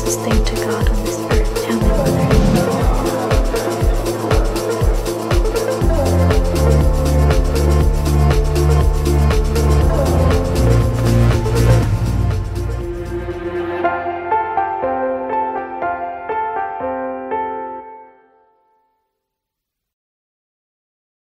existing to